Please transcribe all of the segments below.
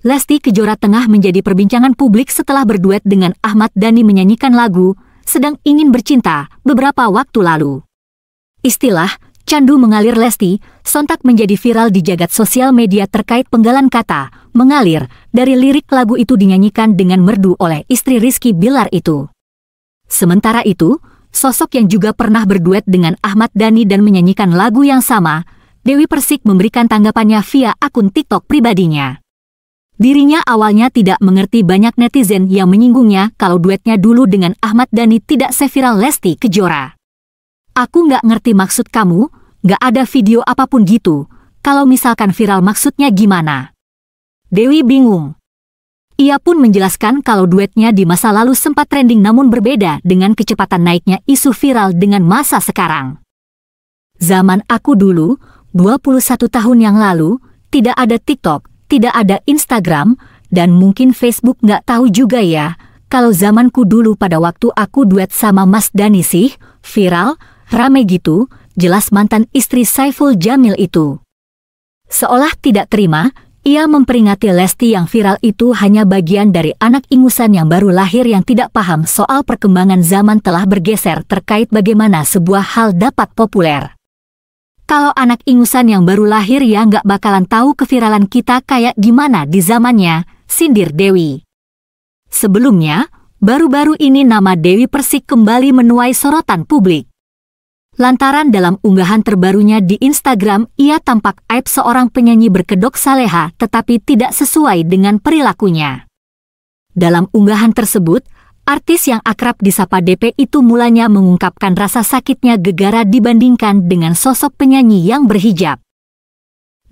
Lesti Kejora tengah menjadi perbincangan publik setelah berduet dengan Ahmad Dhani menyanyikan lagu Sedang Ingin Bercinta beberapa waktu lalu. Istilah candu mengalir Lesti sontak menjadi viral di jagat sosial media terkait penggalan kata mengalir dari lirik lagu itu dinyanyikan dengan merdu oleh istri Rizky Bilar itu. Sementara itu, sosok yang juga pernah berduet dengan Ahmad Dhani dan menyanyikan lagu yang sama, Dewi Persik memberikan tanggapannya via akun TikTok pribadinya. Dirinya awalnya tidak mengerti banyak netizen yang menyinggungnya kalau duetnya dulu dengan Ahmad Dhani tidak seviral Lesti Kejora. Aku nggak ngerti maksud kamu, nggak ada video apa pun gitu. Kalau misalkan viral maksudnya gimana? Dewi bingung. Ia pun menjelaskan kalau duetnya di masa lalu sempat trending namun berbeda dengan kecepatan naiknya isu viral dengan masa sekarang. Zaman aku dulu, 21 tahun yang lalu, tidak ada TikTok, tidak ada Instagram, dan mungkin Facebook nggak tahu juga ya, kalau zamanku dulu pada waktu aku duet sama Mas Dani sih, viral, rame gitu, jelas mantan istri Saiful Jamil itu. Seolah tidak terima, ia memperingati Lesti yang viral itu hanya bagian dari anak ingusan yang baru lahir yang tidak paham soal perkembangan zaman telah bergeser terkait bagaimana sebuah hal dapat populer. Kalau anak ingusan yang baru lahir ya nggak bakalan tahu keviralan kita kayak gimana di zamannya, sindir Dewi. Sebelumnya, baru-baru ini nama Dewi Persik kembali menuai sorotan publik. Lantaran dalam unggahan terbarunya di Instagram, ia tampak aib seorang penyanyi berkedok saleha tetapi tidak sesuai dengan perilakunya. Dalam unggahan tersebut, Artis yang akrab disapa DP itu mulanya mengungkapkan rasa sakitnya gegara dibandingkan dengan sosok penyanyi yang berhijab.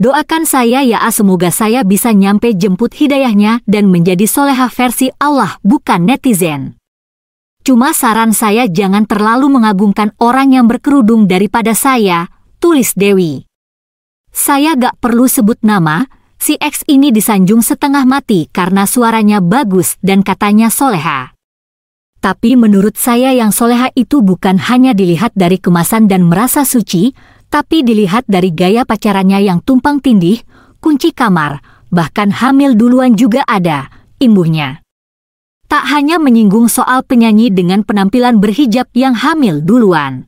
Doakan saya ya semoga saya bisa nyampe jemput hidayahnya dan menjadi soleha versi Allah bukan netizen. Cuma saran saya jangan terlalu mengagungkan orang yang berkerudung daripada saya, tulis Dewi. Saya gak perlu sebut nama, si X ini disanjung setengah mati karena suaranya bagus dan katanya soleha. Tapi menurut saya yang soleha itu bukan hanya dilihat dari kemasan dan merasa suci, tapi dilihat dari gaya pacarannya yang tumpang tindih, kunci kamar, bahkan hamil duluan juga ada, imbuhnya. Tak hanya menyinggung soal penyanyi dengan penampilan berhijab yang hamil duluan.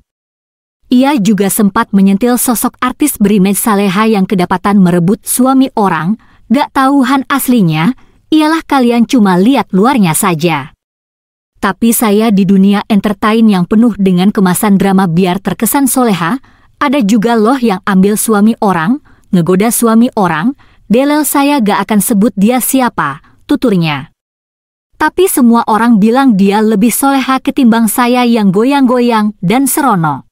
Ia juga sempat menyentil sosok artis berimej saleha yang kedapatan merebut suami orang, gak tahuhan aslinya, ialah kalian cuma lihat luarnya saja. Tapi saya di dunia entertain yang penuh dengan kemasan drama biar terkesan soleha, ada juga loh yang ambil suami orang, ngegoda suami orang, delel saya gak akan sebut dia siapa, tuturnya. Tapi semua orang bilang dia lebih soleha ketimbang saya yang goyang-goyang dan serono.